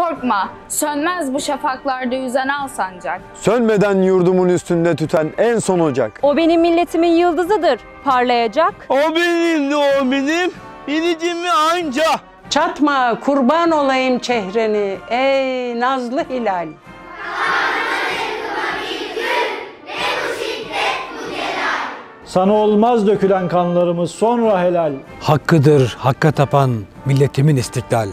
Korkma, sönmez bu şafaklarda yüzen al sancak. Sönmeden yurdumun üstünde tüten en son ocak. O benim milletimin yıldızıdır, parlayacak. O benim de o benim. Biricimi anca. Çatma kurban olayım çehreni ey nazlı hilal. Sana olmaz dökülen kanlarımız sonra helal. Hakkıdır hakka tapan milletimin istiklal.